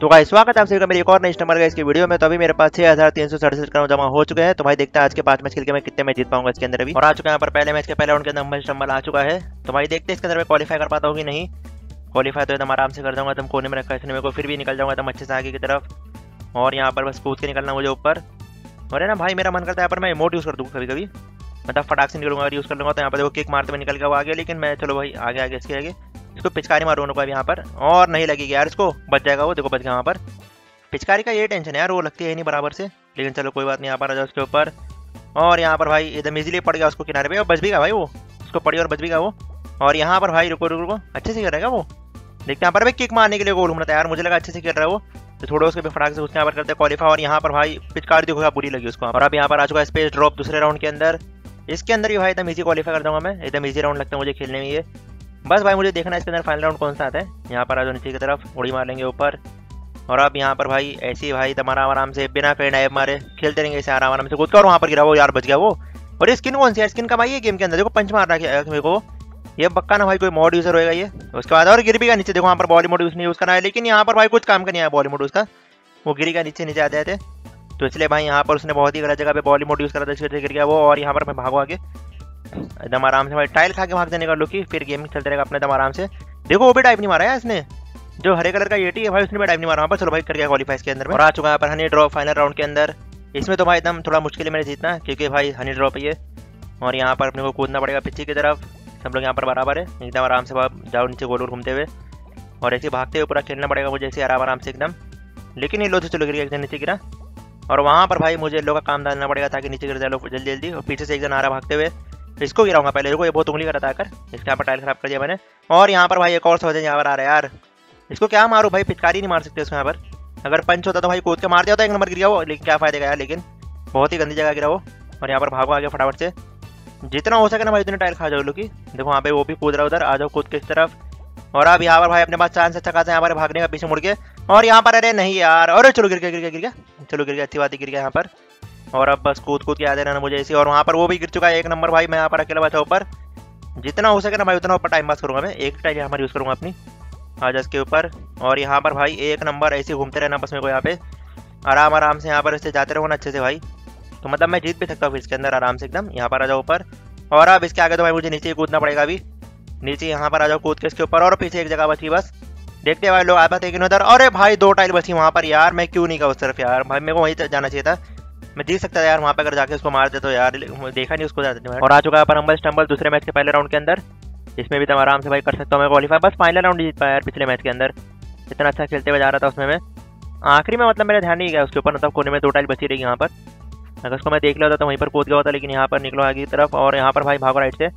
तो भाई स्वागत है आप सभी का मेरी एक और नई नंबर का इसकी वीडियो में। तो अभी मेरे पास छह हज़ार तीन सौ सड़सठ करोड़ जमा हो चुके हैं। तो भाई, देखते हैं आज के पाँच मैच खेल के मैं कितने मैच जीत पाऊँगा इसके अंदर अभी। और आ चुका है यहाँ पर पहले मैच के पहले उनके अंदर नंबर आ चुका है। तो भाई, देखते हैं इसके अंदर मैं क्वालिफाई कर पाता हूँ कि नहीं। क्वालिफाई तो एकदम आराम से कर जाऊँगा। तुम कोने में रखा इसने मेरे को, फिर भी निकल जाऊँगा एकदम अच्छे से आगे की तरफ़। और यहाँ पर बस कूद के निकलना मुझे ऊपर। और ना भाई, मेरा मन करता है यहाँ पर मैं इमोट यूज़ कर दूँ कभी कभी मतलब फटाक से निकलूँगा यूज़ कर लूँगा। तो यहाँ पर देखो किक मारते हुए निकल गया वो आगे। लेकिन मैं, चलो भाई, आगे आगे, इसके आगे। इसको पिचकारी मारो अभी यहाँ पर। और नहीं लगेगी यार इसको। बच जाएगा वो, देखो बच गया वहाँ पर। पिचकारी का ये टेंशन है यार, वो लगती है नहीं बराबर से। लेकिन चलो कोई बात नहीं, यहाँ पर आ जाओ उसके ऊपर। और यहाँ पर भाई एकदम इजीली पड़ गया उसको किनारे पे। और बच भी गया भाई वो। उसको पड़ी और बच भी गया वो। और यहाँ पर भाई, रुको रुको रुको। अच्छे से करेगा वो? देखते यहाँ पर भाई किक मारने के लिए गोल घूमना था यार। मुझे लगा अच्छे से खेल रहा है वो। तो थोड़ा उसके फटाक से उसके यहाँ पर करते क्वालिफाई और यहाँ पर भाई, पिचकारी देखो बुरी लगी उसको और अब यहाँ पर आ चुका स्पेस ड्रॉप दूसरे राउंड के अंदर। इसके अंदर भी भाई, एकदम ईजी क्वालिफाई कर दूँगा मैं। एकदम ईजी राउंड लगता है मुझे खेलने में ये। बस भाई मुझे देखना है इसके अंदर फाइनल राउंड कौन सा आता है। यहाँ पर आ जाओ नीचे की तरफ़, उड़ी मार लेंगे ऊपर। और अब यहाँ पर भाई, ऐसे ही भाई तुम्हारा आराम से, बिना फेड नाइब मारे खेलते रहेंगे इसे आराम आराम से। कूद कर वहाँ पर गिरा वो, यार बच गया वो। और ये स्किन कौन सी है? स्किन कमाई है गेम के अंदर, देखो पंच मार रहा है मेरे को ये पक्का ना भाई, कोई मॉड यूज़र होएगा ये। उसके बाद और गिर भी का नीचे, देखो वहाँ पर बॉलीवुड यूज़ यूज़ करना है, लेकिन यहाँ पर भाई कुछ काम का नहीं आया बॉलीवुड उसका वो गिर गया नीचे नीचे आते थे तो इसलिए भाई यहाँ पर उसने बहुत ही गलत जगह पे बॉलीवुड यूज़ करा था, इसके गिर गया वो, और यहाँ पर मैं भागो आगे। एकदम आराम से भाई, टाइल खा के भाग देने का लुकी फिर गेम चलते रहेगा अपने एकदम आराम से। देखो, वो भी टाइप नहीं मारा है इसने। जो हरे कलर का एटी है भाई, उसने भी टाइप नहीं मारा पर चलो भाई कर गया के अंदर और आ चुका है पर हनी ड्रॉप फाइनल राउंड के अंदर। इसमें तो भाई एकदम थोड़ा मुश्किल है मेरे जीतना, क्योंकि भाई हनी ड्रॉप है ये और यहाँ पर अपने को कूदना पड़ेगा पीछे की तरफ़। सब लोग यहाँ पर बराबर है। एकदम आराम से जाओ नीचे गोल घूमते हुए। और ऐसे भागते हुए पूरा खेलना पड़ेगा मुझे ऐसे आराम आराम से एकदम। लेकिन ये लो तो चलो गिर गया नीचे गिरा। और वहाँ पर भाई मुझे लोग का काम डालना पड़ेगा ताकि नीचे गिर जाए लोग जल्दी जल्दी। और पीछे से एक जन आ रहा भागते हुए। इसको गिराऊँगा पहले। देखो, ये बहुत उंगली करता आकर इसके यहाँ पर टाइल खराब कर दिया मैंने। और यहाँ पर भाई एक और सोचे यहाँ पर आ रहा है यार। इसको क्या मारूँ भाई? पिचकारी नहीं मार सकते उसको यहाँ पर। अगर पंच होता तो भाई कूद के मार दिया होता, एक नंबर गिरा वो। लेकिन क्या फ़ायदा यार, लेकिन बहुत ही गंदी जगह गिरा वो। और यहाँ पर भागो आगे फटाफट से। जितना हो सके ना भाई, उतने टाइल खा जाओ लोग देखो वहाँ पे वो भी कूद रहा उधर। आ जाओ कूद के इस तरफ़। और अब यहाँ पर भाई अपने पास चांस अच्छा खासा यहाँ पर भागने का पीछे मुड़ के। और यहाँ पर अरे नहीं यार। अरे चलो, गिर गया गिर गया गिर गया। चलो, गिर गया, अच्छी बात गिर गया यहाँ पर। और अब बस कूद कूद के आते रहना मुझे ऐसे और वहाँ पर वो भी गिर चुका है एक नंबर भाई, मैं यहाँ पर अकेला बचा ऊपर जितना हो सके ना भाई, उतना ऊपर टाइम पास करूँगा मैं। एक टाइम यहाँ पर यूज़ करूँगा अपनी। आज के ऊपर। और यहाँ पर भाई एक नंबर, ऐसे घूमते रहना बस मेरे को यहाँ पे। आराम आराम से यहाँ पर ऐसे जाते रहो ना अच्छे से भाई। तो मतलब मैं जीत भी सकता हूँ इसके अंदर आराम से एकदम। यहाँ पर आ जाओ ऊपर। और अब इसके आगे तो भाई मुझे नीचे कूदना पड़ेगा अभी। नीचे यहाँ पर आ जाओ कूद के इसके ऊपर। और पीछे एक जगह बची बस। देखते भाई लोग आ पाते कि उधर। अरे भाई, दो टाइल बची वहाँ पर। यार, मैं क्यों नहीं गया उस तरफ़ यार? भाई, मेरे को वहीं जाना चाहिए था। मैं जीत सकता था यार, वहाँ पे अगर जाके उसको मार दे तो यार, देखा नहीं उसको जाते और आ चुका है पर अम्बल स्टम्बल दूसरे मैच के पहले राउंड के अंदर। इसमें भी तुम आराम से भाई कर सकता हूँ, मैं क्वालिफाई बस फाइनल राउंड जीत पाया यार पिछले मैच के अंदर। इतना अच्छा खेलते हुए जा रहा था उसमें मैं। आखिरी में मतलब मेरा ध्यान नहीं गया उसके ऊपर मतलब कोने में दो टाइल बची रही यहाँ पर। अगर उसको मैं देख लिया होता तो वहीं पर कूद गया होता, लेकिन यहाँ पर निकलो आगे की तरफ़ और यहाँ पर भाई भागो राइट से।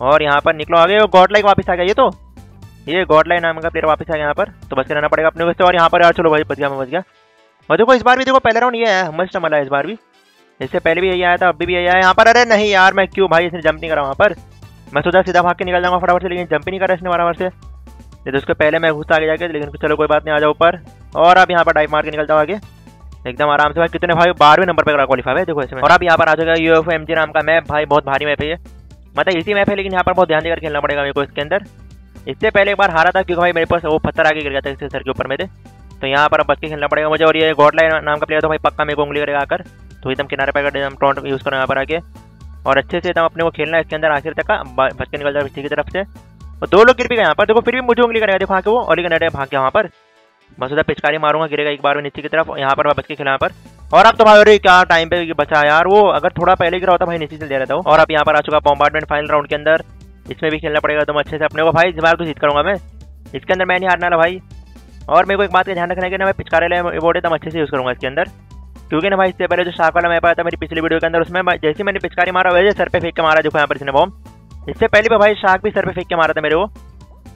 और यहाँ पर निकलो आगे गॉड लाइक वापस आ गया ये तो। ये गॉड लाइन नाम का प्लेयर वापस आ गया यहाँ पर। तो बस रहना पड़ेगा अपने वजह और यहाँ पर यार चलो भाई बच गया, मैं बच गया। और देखो, इस बार भी देखो, पहले राउंड ये है, मस्त मला है इस बार भी। इससे पहले भी यही आया था अभी भी यही आया यहाँ पर अरे नहीं यार, मैं क्यों भाई इसने जंप नहीं करा वहाँ पर? मैं सोचा सीधा भाग के निकल जाऊँगा फटाफट से, लेकिन जंप ही नहीं करा इसने बराबर से। तो उसके पहले मैं घुसता आगे जाके, लेकिन चलो कोई बात नहीं, आ जाओ ऊपर। और अब यहाँ पर डाइव मार के निकल जाओ आगे। एकदम आराम से भाई, कितने भाई, बारहवें नंबर पर क्वालिफाई है, देखो इसमें। और अब यहाँ पर आ जाएगा यू एफ़ एम जी नाम का मैप भाई, बहुत भारी मैप है ये। मतलब इसी मैप है, लेकिन यहाँ पर बहुत ध्यान देकर खेलना पड़ेगा मेरे को इसके अंदर। इससे पहले एक बार हारा था, क्योंकि भाई मेरे पास वो पत्थर आगे गिर गया था, इसके सर के ऊपर मेरे तो यहाँ पर बच के खेलना पड़ेगा मुझे और ये गॉडलाइन नाम का प्लेयर तो भाई पक्का मेरे को उंगली करेगा आकर। तो एकदम किनारे पर एकदम टॉन्ट यूज़ करो यहाँ पर आके और अच्छे से एकदम अपने को खेलना है, इसके अंदर आखिर तक का बच के निकल जाए पीछे की तरफ़ से। और दो लोग गिर भी गए यहाँ पर। देखो फिर भी मुझे उंगली करेगा, देखो आके वो और लेकिन भाग गया वहाँ पर। बस उधर पिचकारी मारूँगा, गिरेगा एक बार में नीचे की तरफ़। यहाँ पर बच के खेला यहाँ पर। और अब तो भाई, अरे क्या टाइम पे बचा यार वो। अगर थोड़ा पहले गिरा होता भाई, नीचे चल दे रहा था और अब यहाँ पर आ चुका बॉम्बार्टमेंट फाइनल राउंड के अंदर। इसमें भी खेलना पड़ेगा तुम अच्छे से अपने को भाई इस बार तो जीत करूँगा मैं। इसके अंदर मैं नहीं हारना भाई। और मेरे को एक बात का ध्यान रखना है कि ना मैं पिचकारे बोर्ड एकदम अच्छे से यूज़ करूँगा इसके अंदर। क्योंकि ना भाई इससे पहले जो शार्क वाला मैप आया था मेरी पिछली वीडियो के अंदर उसमें जैसे मैंने पिचकारी मारा वैसे सर पे फेंक के मारा देखो यहाँ पर इसने बॉम्ब इससे पहले भी भाई शार्क भी सर पे फेंक के मारा था मेरे को।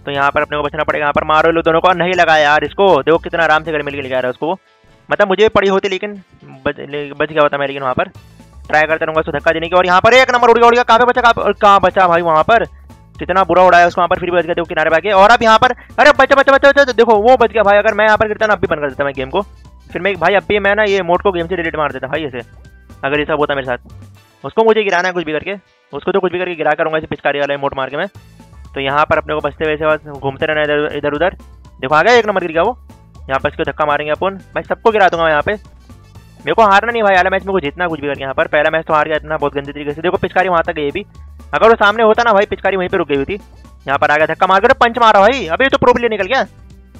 तो यहाँ पर अपने को बचना पड़ेगा यहाँ पर मारो लो दोनों को। नहीं लगाया यार इसको देखो कितना आराम से घर मिल के लगा रहा है उसको। मतलब मुझे भी पड़ी होती लेकिन बच, बच गया होता मैं लेकिन वहाँ पर। ट्राई करता रहूँगा उसको धक्का देने की। और यहाँ पर एक नंबर उड़ गया उड़ गया। कहाँ पे बचा कहाँ बचा भाई वहाँ पर? कितना बुरा उड़ाया उसको वहाँ पर फिर भी बच गया देखो किनारे आके। और अब यहाँ पर अरे बच्चा बच्चा बच्चा बच्चा, देखो, वो बच गया भाई। अगर मैं यहाँ पर गिरता ना, अब भी बंद कर देता मैं गेम को। फिर मैं भाई, अब भी मैं ना ये मोड को गेम से डिलीट मार देता, भाई, ऐसे। अगर ये सब होता मेरे साथ। उसको मुझे गिराना है कुछ भी करके। उसको तो कुछ भी करके गिरा करूँगा इसे पिचकारी वाला मोड मार के मैं। तो यहाँ पर अपने को बचते वैसे घूमते रहना इधर इधर, उधर। देखो, आ गया एक नंबर गिर गया वो। यहाँ पर इसको धक्का मारेंगे अपन। मैं सबको गिरा दूँगा यहाँ पे। मेरे को हारना नहीं भाई वाला मैच मेरे को जितना कुछ भी करके यहाँ पर। पहला मैच तो हार गया, इतना बहुत गंदे तरीके से। देखो, पिचकारी वहाँ तक गई भी अगर वो सामने होता ना भाई, पिचकारी वहीं पे रुक हुई थी। यहाँ पर आ गया धक्का मार कर पंच मारा भाई। अभी तो प्रो निकल गया।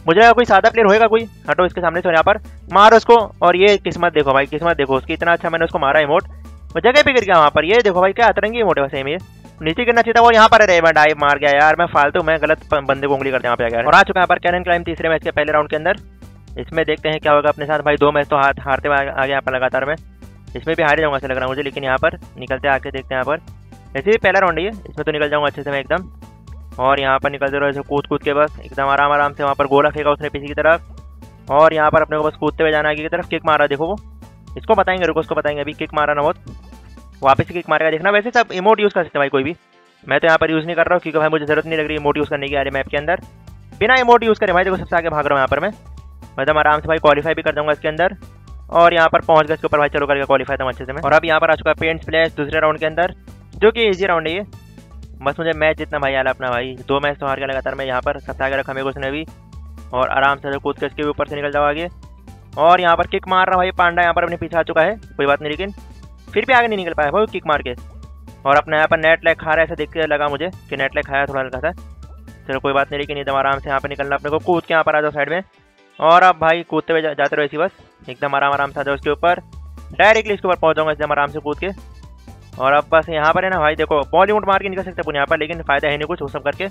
मुझे लगा कोई सादा प्लेयर होएगा कोई। हटो इसके सामने से यहाँ पर मारो उसको। और ये किस्मत देखो भाई, किस्मत देखो उसकी। इतना अच्छा मैंने उसको मारा इमोट वो जगह पे गिर गया वहाँ पर। ये देखो भाई, क्या अतरंगी इमोट है वैसे ये। नीचे गिरना चाहिए था, वो यहाँ पर रहे। मैं डाइव मार गया यार, मैं फालतू, मैं गलत बंदे को उंगली करते यहाँ पे आ गया। और आ चुका है पर कैनन क्लाइम तीसरे मैच के पहले राउंड के अंदर। इसमें देखते हैं क्या होगा अपने साथ। भाई दो मैच तो हाथ हारते हुए आ गया यहाँ पर लगातार मैं। इसमें भी हार जाऊँगा ऐसा लग रहा है मुझे, लेकिन यहाँ पर निकलते आके देखते हैं यहाँ पर। वैसे भी पहला राउंड ही इसमें तो निकल जाऊँगा अच्छे से मैं एकदम। और यहाँ पर निकलते रहो ऐसे कूद कूद के बस। एकदम आराम आराम से वहाँ पर गोला फेंका उसने पीछे की तरफ़। और यहाँ पर अपने को बस कूदते हुए जाना आगे की तरफ़ किक मारा, देखो वो। इसको बताएँगे, रुको उसको बताएँगे। अभी किक मारा ना बहुत। वापस किक मारेगा, देखना। वैसे सब इमोट यूज़ कर सकते हैं भाई कोई भी। मैं तो यहाँ पर यूज़ नहीं कर रहा हूँ, क्योंकि भाई मुझे ज़रूरत नहीं लग रही इमोट यूज़ करने की आ रही मैप के अंदर। बिना इमोट यूज़ करे भाई देखो, सबसे आगे भाग रहा हूँ यहाँ पर मैं। मतलब आराम से भाई क्वालिफाई भी कर दूँगा इसके अंदर। और यहाँ पर पहुँच गया इसके ऊपर भाई। चलो करके क्वालिफाई था अच्छे से मैं। और अब यहाँ पर आ चुका है पेंट प्लेस दूसरे राउंड के अंदर। जो कि इजी राउंड है ये। बस मुझे मैच जितना भाई आला अपना भाई। दो मैच तो हार गया लगातार मैं यहाँ पर सबसे के रखा मेरे को उसने भी। और आराम से कूद कर इसके ऊपर से निकल जाओ आगे। और यहाँ पर किक मार रहा भाई पांडा यहाँ पर अपने पीछे आ चुका है। कोई बात नहीं, लेकिन फिर भी आगे नहीं निकल पाया भाई किक मार के। और अपना यहाँ पर नेट लैग खा रहा है, ऐसा देख के लगा मुझे कि नेट लैग खाया थोड़ा हल्का था चलो कोई बात नहीं, लेकिन एकदम आराम से यहाँ पर निकलना अपने को। कूद के यहाँ पर आ जाओ साइड में। और अब भाई कूदते हुए जाते रहो इसी बस। एकदम आराम आराम से आ जाओ उसके ऊपर। डायरेक्टली इसके ऊपर पहुँच जाऊँगा, एकदम आराम से कूद के। और अब बस यहाँ पर है ना भाई, देखो बॉलीवुड मार के निकल सकते हैं यहाँ पर, लेकिन फ़ायदा है नहीं कुछ वो सब करके।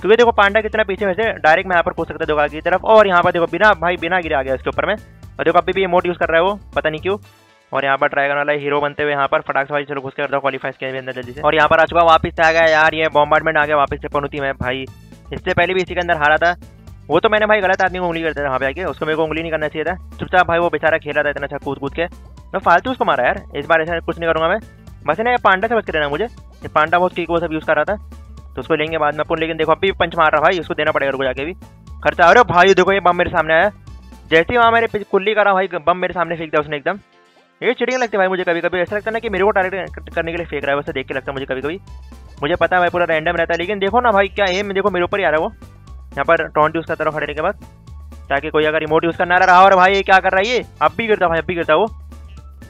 क्योंकि देखो, पांडा कितना पीछे में से डायरेक्ट मैं यहाँ पर पूछ सकता देखो आगे की तरफ़, और यहाँ पर देखो, बिना भाई, बिना गिरा आ गया इसके ऊपर में। और देखो, अभी भी मोड यूज़ कर रहा है वो, पता नहीं क्यों। और यहाँ पर ड्रैगन वाला हीरो बनते हुए यहाँ पर, फटाक से भाई चलो घुस के करता क्वालिफाई के अंदर जल्दी से। और यहाँ पर आ चुका, वापस आ गया यार, ये बॉम्बार्डमेंट आ गया, वापस से पनुती में, भाई। इससे पहले भी इसी के अंदर हारा था। वो तो मैंने भाई गलत आदमी को उंगली करता था वहाँ पे आके, उसको मेरे को उंगली नहीं करना चाहिए था। चुपचाप भाई वो बेचारा खेला था इतना अच्छा कूद कूद के। मैं फालतू उसको मारा यार, इस बार ऐसा कुछ नहीं करूँगा मैं। बस ना, ये पांडा से बच के रहना मुझे। ये पांडा बहुत की वो सब यूज़ कर रहा था। तो उसको लेंगे बाद में अपन लेकिन देखो, अभी पंच मार रहा भाई, उसको देना पड़ेगा रुको जाके भी खर्चा, अरे भाई, देखो ये बम मेरे सामने आया। जैसे ही वहाँ मेरे कुल्ली करा भाई, बम मेरे सामने फेंक दिया उसने एकदम। ये चिड़िया लगती है भाई मुझे कभी कभी ऐसा लगता है ना कि मेरे को टारगेट करने के लिए फेंक रहा है, वैसे देख के लगता है मुझे कभी कभी मुझे पता है भाई, पूरा रैंडम रहता है, लेकिन देखो ना भाई, क्या एम देखो मेरे ऊपर ही आ रहा है वो। यहाँ पर टॉन्ट यूज़ करता रहो, खड़े के बाद। ताकि कोई अगर रिमोट यूज़ करना रहा, और भाई, ये क्या कर रहा है ये? अब भी गिरता भाई, अब भी गिरता वो।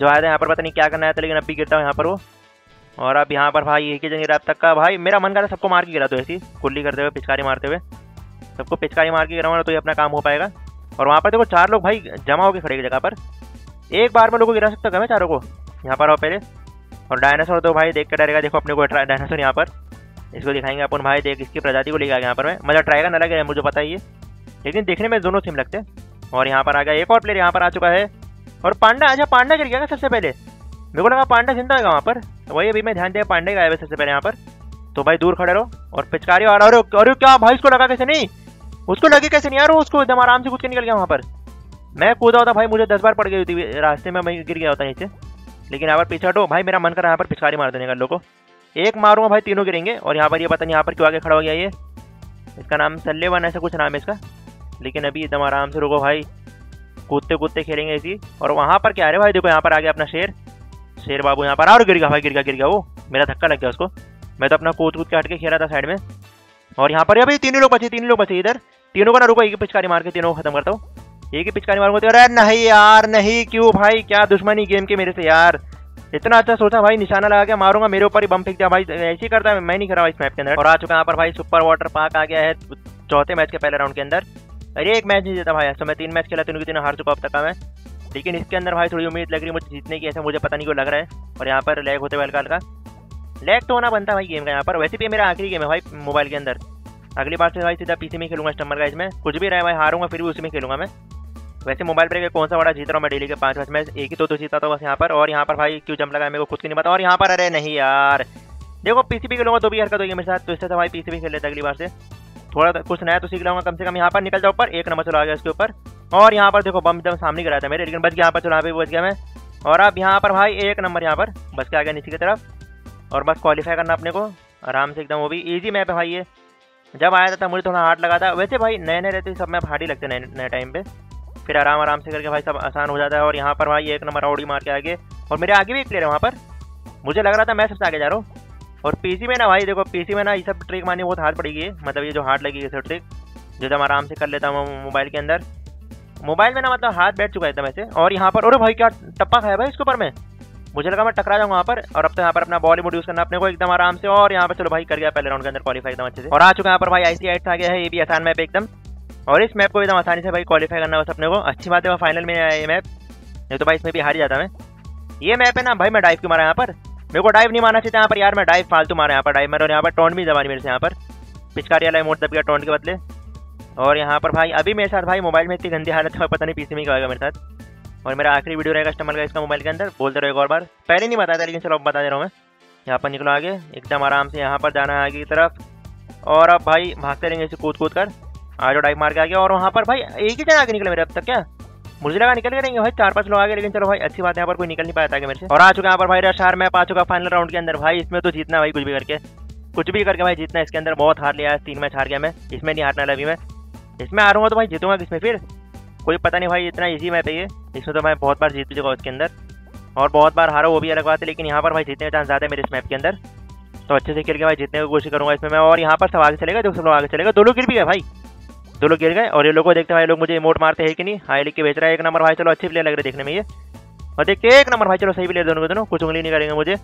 जो आया था, यहाँ पर पता नहीं क्या करना आया था लेकिन अब भी गिरता हूँ यहाँ पर वो। और अब यहाँ पर भाई, एक ही जगह अब तक का। भाई, मेरा मन कर रहा सबको मार के गिरा दो ऐसी, कुल्ली करते हुए, पिचकारी मारते हुए। सबको पिचकारी मार के गिराऊँगा तो ये अपना काम हो पाएगा। और वहाँ पर देखो, चार लोग भाई जमा होकर खड़े जगह पर। एक बार में लोगों को गिरा सकता मैं चारों को? यहाँ पर आओ पहले। और डायनासोर तो भाई देख के डरेगा, देखो अपने को डायनासोर यहाँ पर। इसको दिखाएँगे अपन भाई, देख इसकी प्रजाति को लेकर आ यहाँ पर मैं। मतलब ट्राई करना लगे मुझे पता ही है। लेकिन देखने में दोनों सिम लगते हैं। और यहाँ पर आ गया, एक और प्लेयर यहाँ पर आ चुका है। और पांडा अच्छा पांडा गिर गया सबसे पहले? मेरे को लगा पांडा ज़िंदा होगा वहाँ पर। वही अभी मैं ध्यान दिया, पांडे का आया सबसे पहले यहाँ पर। तो भाई दूर खड़े रहो और पिचकारी आ रहा अरे क्या, भाई उसको लगा कैसे नहीं? उसको लगे कैसे नहीं यार उसको एकदम आराम से कूद के निकल गया वहाँ पर। मैं कूदा होता भाई, मुझे दस बार पड़ गई थी रास्ते में मैं गिर गया होता नीचे। लेकिन यहाँ पर पीछे हटो। भाई मेरा मन कर रहा यहाँ पर पिचकारी मार देने का लोगों एक मारूँगा भाई, तीनों गिरेंगे। और यहाँ पर ये पता नहीं, यहाँ पर क्यों आगे खड़ा हो गया ये? इसका नाम सल्ले वन ऐसा कुछ नाम है इसका। लेकिन अभी एकदम आराम से रुको भाई। कूदते कूदते खेलेंगे इसी और वहाँ पर क्या है भाई? देखो यहाँ पर आ गया अपना शेर। शेर बाबू यहाँ पर और गिर गया भाई, गिर गया गिर गया। वो, मेरा धक्का लग गया उसको। मैं तो अपना कूद कूद के हट के खेला था साइड में। और यहाँ पर अभी तीनों लोग बचे, तीनों लोग बचे इधर। तीनों का ना रुको, एक पिचकारी मार के तीनों को खत्म करता हूँ। एक ही पिचकारी मारूँगा अरे नहीं यार, नहीं, क्यों भाई? क्या दुश्मनी गेम के मेरे से यार? इतना अच्छा सोचा भाई, निशाना लगा के मारूँगा, मेरे ऊपर ही बम फेंक दिया भाई। ऐसे ही करता है, मैं नहीं रहा इस मैप के अंदर। और आ चुका यहाँ पर भाई सुपर वाटर पार्क आ गया है चौथे मैच के पहले राउंड के अंदर। अरे एक मैच नहीं जीता भाई ऐसा मैं तीन मैच खेला तीनों की तीनों हार चुका अब तक मैं। लेकिन इसके अंदर भाई थोड़ी उम्मीद लग रही है मुझे जीतने की ऐसा मुझे पता नहीं क्यों लग रहा है। और यहाँ पर लैग होते हुए हल्का हल्का। लैग तो होना बनता भाई गेम का यहाँ पर। वैसे भी मेरा आखिरी गेम है भाई मोबाइल के अंदर। अगली बार से भाई सीधा पीसी में खेलूँगा स्टम्बर का इसमें कुछ भी रहे भाई हारूँगा फिर भी उसी में खेलूँगा मैं। वैसे मोबाइल पर कौन सा बड़ा जीत रहा हूँ मैं डेली के पाँच मैच में? एक ही तो, तो जीता था बस यहाँ पर। और यहाँ पर भाई क्यों जम लगा मेरे को खुद की नहीं पता। और यहाँ पर अरे नहीं यार। देखो पीसी भी खेलूँगा तो भी हरकत होगी मेरे साथ तो इससे तो भाई पीसी भी खेल लेता अगली बार से। थोड़ा कुछ नया तो सीख लूँगा कम से कम यहाँ पर निकल जाओ ऊपर। एक नंबर चला गया उसके ऊपर। और यहाँ पर देखो, बम एकदम सामने गिरा था मेरे, लेकिन बच गया यहाँ पर, चला भी बच गया मैं। और अब यहाँ पर भाई एक नंबर यहाँ पर बस के आ गया नीचे की तरफ़। और बस क्वालिफाई करना अपने को, आराम से एकदम, वो भी ईजी मैप है भाई ये। जब आया था मुझे थोड़ा हार्ड लगा था। वैसे भाई नए नए रहते सब मैप हार्ड ही लगते नए नए टाइम पे। फिर आराम आराम से करके भाई सब आसान हो जाता है। और यहाँ पर भाई एक नंबर आउडी मार के आगे। और मेरे आगे भी प्लेयर है वहाँ पर। मुझे लग रहा था मैं सबसे आगे जा रहा हूँ। और पीसी में ना भाई, देखो पीसी में ना ये सब ट्रिक मारनी बहुत हार्ड पड़ेगी। मतलब ये जो हार्ड लगी है सब ट्रिक जो हम आराम से कर लेता हूँ मोबाइल के अंदर। मोबाइल में ना मतलब हाथ बैठ चुका है एकदम ऐसे। और यहाँ पर, अरे भाई, क्या टप्पा खाया भाई इसके ऊपर में? मुझे लगा मैं टकरा जाऊँगा वहाँ पर। और अब तो यहाँ पर अपना बॉलीवुड यूज़ करना, अपने को एकदम आराम से। और यहाँ पर चलो भाई, कर गया पहले राउंड के अंदर क्वालीफाई एकदम अच्छे से। और आ चुका है यहाँ पर भाई आईसी आ गया है, ये भी आसान मैप एकदम। और इस मैप को एकदम आसानी से भाई क्वालिफाई करना बस अपने को। अच्छी बात है, वो फाइनल में आया ये मैप नहीं तो भाई इसमें भी हार जाता मैं। ये मैप है ना भाई, मैं डाइव क्यों मारा यहाँ पर? मेरे को डाइव नहीं मारना चाहिए यहाँ पर यार, मैं डाइव फालतू मारा यहाँ पर डाइव मारा और यहाँ पर टोंट भी जबानी मेरे से यहाँ पर। पिचकारी वाला मोट दब गया के बदले। और यहाँ पर भाई, अभी मेरे साथ भाई मोबाइल में इतनी गंदी हालत है पता नहीं पीसी में क्या होगा मेरे साथ। और मेरा आखिरी वीडियो रहेगा कस्टमर का इसका मोबाइल के अंदर। बोलते रहो एक और बार। पहले नहीं बताया था, लेकिन चलो अब बता दे रहा हूँ मैं। यहाँ पर निकलो आगे। एकदम आराम से यहाँ पर जाना है आगे की तरफ़। और अब भाई, भागते रहेंगे इसे कूद कूद कर आज डाइव मार के आ गया। और वहाँ पर भाई, एक ही जन आगे निकले मेरे अब तक, क्या? मुझे लगा निकल रहेंगे भाई, चार पाँच लोग आगे लेकिन चलो भाई, अच्छी बात है, यहाँ पर कोई निकल नहीं पाया था मेरे से। और आ चुका यहाँ पर भाई रशार मैप आ चुका फाइनल राउंड के अंदर। भाई, इसमें तो जीतना भाई, कुछ भी करके। कुछ भी करके भाई, जीतना इसके अंदर। बहुत हार लिया है, तीन मैच हार गया मैं। इसमें नहीं हारना अभी मैं। इसमें हारूँगा तो भाई, जीतूँगा किसमें फिर? कोई पता नहीं भाई, इतना ईजी मैप है ये। इसमें तो मैं बहुत बार जीत चुका उसके अंदर। और बहुत बार हारा वो भी अलग बात है, लेकिन यहाँ पर भाई, जीतने का चांस ज़्यादा है मेरे इस मैप के अंदर। तो अच्छे से खेल के भाई, जीतने की कोशिश करूँगा इसमें मैं। और यहाँ पर सब आगे चलेगा जो सब लोग आगे चलेगा दोनों गिर भी गए भाई। दो लोग गिर गए और ये लोग को देखते हैं भाई लोग मुझे इमोट मारते हैं कि नहीं? हाई लिख के बेच रहा है एक नंबर भाई। चलो, अच्छे प्लेयर लग रहे देखने में ये। और देखते एक नंबर भाई, चलो, सही प्लेयर दोनों को दोनों। कुछ उंगली नहीं करेंगे मुझे।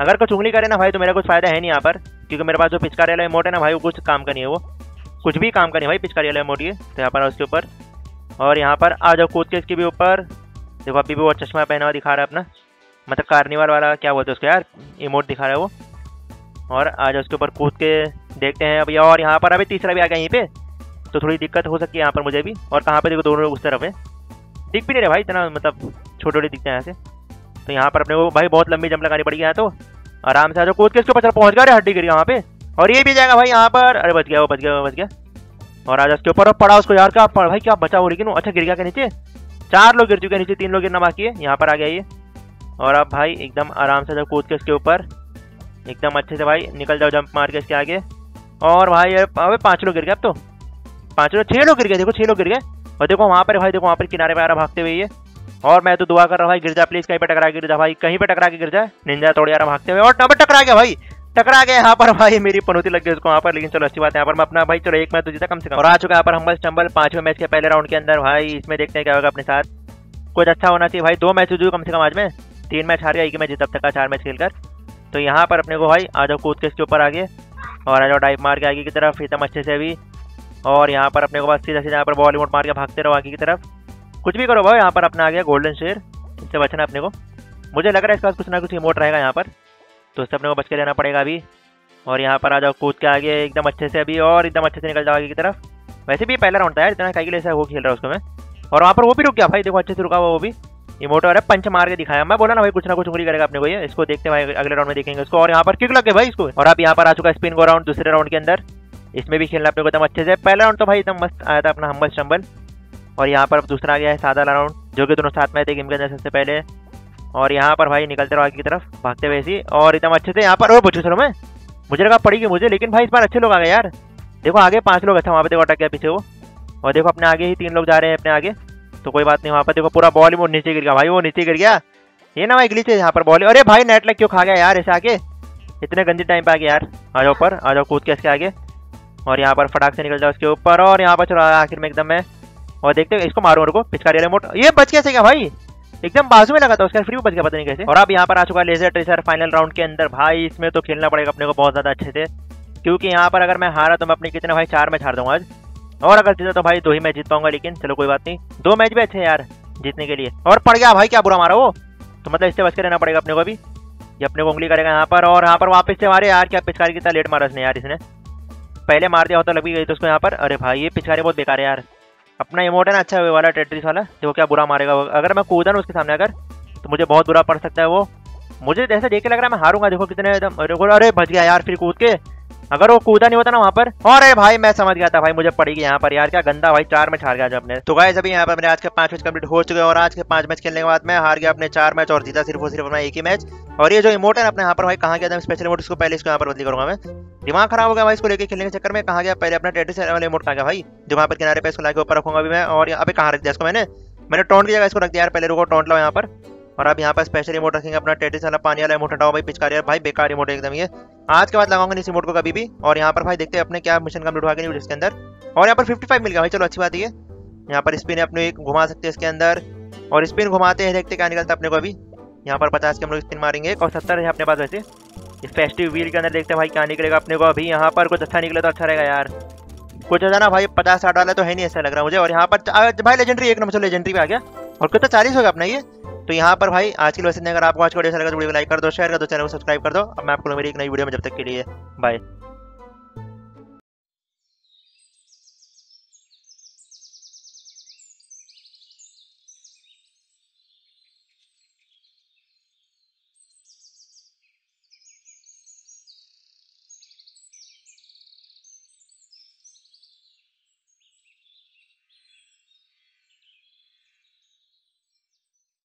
अगर कुछ उंगली करे ना भाई तो मेरा कुछ फ़ायदा है नहीं यहाँ पर। क्योंकि मेरे पास जो पिचकारी वाला इमोट है ना भाई, वो कुछ काम का नहीं है वो। कुछ भी काम का नहीं भाई पिचकारी वाला इमोट ये। तो यहाँ पर उसके ऊपर। और यहाँ पर आ जाओ कूद के इसके भी ऊपर। देखो, अभी भी वो चश्मा पहना हुआ दिखा रहा है अपना। मतलब कार्निवाल वाला, क्या बोलते हैं उसको यार? इमोट दिखा रहा है वो। और आज उसके ऊपर कूद के देखते हैं। अभी और यहाँ पर, अभी तीसरा भी आ गया यहीं पे। तो थोड़ी दिक्कत हो सकती है यहाँ पर मुझे भी। और कहाँ पर देखो दोनों लोग उस तरफ़ है। दिख भी नहीं रहे भाई, इतना मतलब छोटे छोटे दिखते हैं यहाँ से। तो यहाँ पर अपने को, भाई बहुत लंबी जंप लगानी पड़ेगी यहाँ तो। आराम से आ जाओ। कूद के इसके ऊपर पहुँच गया अरे हड्डी गिर यहाँ पे। और ये भी जाएगा भाई यहाँ पर। अरे बच गया वो, बच गया वो, बच गया। और आज उसके ऊपर पड़ा उसको यार, क्या भाई क्या बचा हो लेकिन अच्छा गिर गया के नीचे? चार लोग गिर चुके हैं नीचे, तीन लोग गिरना बाकी है। यहाँ पर आ गया ये। और अब भाई एकदम आराम से जब कूद के इसके ऊपर। एकदम अच्छे से भाई निकल जाओ जंप मार के इसके आगे। और भाई अबे पाँच लोग गिर गए अब तो। पाँच लोग, छह लोग गिर गए, देखो छह लोग गिर गए। और देखो वहाँ पर, भाई देखो वहाँ पर किनारे पे आ रहा भागते हुए ये। और मैं तो दुआ कर रहा भाई गिर जा प्लीज़ कहीं पे टकरा गिर जा, भाई कहीं पे टकरा के गिर जाए निंजा तोड़ यार भागते हुए। और टब टकरा गया भाई? टकरा गया यहाँ पर, भाई मेरी पनौती लग गई उसको वहाँ पर। लेकिन चलो अच्छी बात है, यहाँ पर मैं अपना, भाई चलो एक मैच तो जीता कम से कम। और आ चुका है यहाँ पर हम्बल स्टम्बल पाँचवें मैच के पहले राउंड के अंदर, भाई इसमें देखते हैं क्या होगा अपने साथ। कुछ अच्छा होना चाहिए, भाई दो मैच जो कम से कम आज में। तीन मैच हार गया, एक मैच जीता अब तक का, चार मैच खेलकर। तो यहाँ पर अपने को, भाई आ जाओ कूद के इसके ऊपर आगे। और आ जाओ डाइव मार के आगे की तरफ़, एकदम अच्छे से अभी। और यहाँ पर अपने को बस सीधा सीधा यहाँ पर बॉलीवुड मार के भागते रहो आगे की तरफ़। कुछ भी करो भाई, यहाँ पर अपना आ गया गोल्डन शेर इससे बचना अपने को। मुझे लग रहा है इसके पास कुछ ना कुछ इमोट रहेगा यहाँ पर। तो उससे अपने को बच के रहना पड़ेगा अभी। और यहाँ पर आ जाओ कूद के आगे, एकदम अच्छे से अभी और एकदम अच्छे से निकल जाओ आगे की तरफ़। वैसे भी पहला राउंड था यार, इतना कई ऐसा वो खेल रहा है उसको मैं। और वहाँ पर वो भी रुक गया भाई, देखो अच्छे से रुका हुआ वो भी। इमोटो अरे पंच मार के दिखाया। मैं बोला ना भाई, कुछ ना कुछ उंगली करेगा अपने को ये। इसको देखते हैं भाई, अगले राउंड में देखेंगे उसको। और यहाँ पर किक लगे भाई इसको। और अब यहाँ पर आ चुका स्पिन गो राउंड दूसरे राउंड के अंदर। इसमें भी खेलना अपने को एकदम अच्छे से। पहला राउंड तो भाई एकदम मस्त आया था अपना हम्बल स्टम्बल और यहाँ पर दूसरा आ गया है सादा राउंड जो कि दोनों साथ में आए थे गेम के अंदर सबसे पहले। और यहाँ पर भाई निकलते रहो आगे की तरफ़, भागते हुए ऐसी और एकदम अच्छे से यहाँ पर और पूछो चलो मैं, मुझे लगा पड़ी मुझे, लेकिन भाई इस बार अच्छे लोग आ गए यार। देखो आगे पाँच लोग अच्छा वहाँ पर देखो अटक गया पीछे वो। और देखो अपने आगे ही तीन लोग जा रहे हैं अपने आगे। तो कोई बात नहीं, वहाँ पर देखो पूरा बॉल ही वो नीचे गिर गया। भाई वो नीचे गिर गया। ये ना भाई ग्लिच यहाँ पर बॉल अरे भाई नेट लग क्यों खा गया यार ऐसे आगे। इतने गंदी टाइम पे आ गया यार। आ जाओ ऊपर, आ जाओ कूद के इसके आगे। और यहाँ पर फटाक से निकल जाओ उसके ऊपर, और यहाँ पर चलो आखिर में एकदम मैं, और देखते हैं इसको मारो को पिचकारी रिमोट ये बच कैसे क्या भाई? एकदम बाजू में लगा था उसका फ्री बच गया पता नहीं कैसे। और अब यहाँ पर आ चुका लेजर ट्रेसर फाइनल राउंड के अंदर। भाई, इसमें तो खेलना पड़ेगा अपने को बहुत ज़्यादा अच्छे से, क्योंकि यहाँ पर अगर मैं हारा तो मैं अपने कितने, भाई, चार मैच हार दूँगा आज। और अगर जीता तो भाई, दो ही मैच जीत पाऊँगा, लेकिन चलो कोई बात नहीं। दो मैच भी अच्छे यार, जीतने के लिए। और पड़ गया भाई, क्या बुरा मारा वो? तो मतलब इससे बच के रहना पड़ेगा अपने को अभी। ये अपने को उंगली करेगा यहाँ पर, और यहाँ पर वापस से मारे। यार, क्या पिचकारी कितना लेट मारा उसने यार, इसने। पहले मार दिया होता, लग भी गई तो उसको यहाँ पर। अरे भाई, ये पिछारे बहुत बेकार है यार। अपना इमोट है ना अच्छा वाला टेट्रिस वाला। देखो क्या बुरा मारेगा अगर मैं कूदा ना उसके सामने अगर तो मुझे बहुत बुरा पड़ सकता है वो। मुझे जैसे देख के लग रहा है मैं हारूँगा। देखो कितने एकदम अरे भज गया यार फिर कूद के। अगर वो कूदा नहीं होता ना वहाँ पर। और अरे भाई, मैं समझ गया था भाई, मुझे पड़ेगी यहाँ पर यार। क्या गंदा भाई, चार मैच हार गया अपने। तो गाइस अभी यहाँ पर मेरे आज के पाँच मैच कंप्लीट हो चुके हैं और आज के पाँच मैच खेलने के बाद मैं हार गया अपने चार मैच और जीता सिर्फ़ और सिर्फ़ अपना एक ही मैच और ये जो इमोट है अपने यहाँ पर भाई, कहाँ गया था स्पेशल इमोट इसको पहले इसको यहाँ पर बदली करूँगा मैं। दिमाग खराब हो गया भाई इसको लेके खेलने के चक्कर में। कहा गया? पहले अपना टेटिस वाले इमोट कहा गया भाई? जो वहाँ पर किनारे पे इसको लाके ऊपर रखूँगा अभी मैं। और अभी कहाँ रख दिया इसको मैंने? मैंने टोंट की जगह इसको रख दिया यार, पहले रुको टोंट लो यहाँ पर। और अब यहाँ पर स्पेशल रिमोट रखेंगे अपना टेटिस वाला, पानी वाला रिमोट हटाओ भाई, पिचकारी भाई, बेकार रिमोट एकदम ये। आज के बाद लगाऊँगा इस रिमोट को कभी भी। और यहाँ पर भाई देखते हैं अपने क्या मिशन कंप्लीट हुआ कि नहीं इसके अंदर। और यहाँ पर 55 मिल गया भाई, चलो अच्छी बात है यहाँ पर स्पिन अपने घुमा सकते हैं इसके अंदर। और स्पिन घुमाते हैं, देखते क्या निकलता है अपने को अभी। यहाँ पर पचास के हम लोग स्पिन मारेंगे और सत्तर है अपने पास वैसे। फेस्टिव व्हील के अंदर देखते हैं भाई क्या निकलेगा अपने को अभी। यहाँ पर कुछ अच्छा निकले तो अच्छा रहेगा यार। कुछ है ना भाई, पचास साठ वाला तो है नहीं ऐसा लग रहा मुझे। और यहाँ पर भाई लेजेंडरी एक नंबर से लेजेंडरी पे आ गया। और कितना चालीस होगा अपना ये? तो यहाँ पर भाई, आज की वैसे अगर आपको आज को वीडियो अच्छा लगा तो वीडियो लाइक कर दो शेयर कर दो चैनल को सब्सक्राइब कर दो। अब मैं आपको मेरी एक नई वीडियो में, जब तक के लिए। बाय